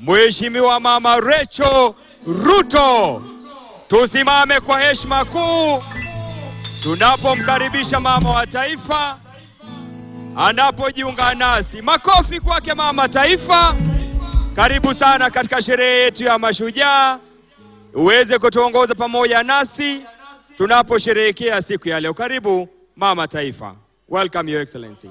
Mheshimiwa Mama Recho Ruto. Tusimame kwa heshima kuu tunapomkaribisha mama wa taifa anapojiunga nasi. Makofi kwake mama taifa. Karibu sana katika sherehe yetu ya Mashujaa, uweze kutuongoza pamoja nasi tunaposherehekea siku ya leo. Karibu mama taifa. Welcome your excellency.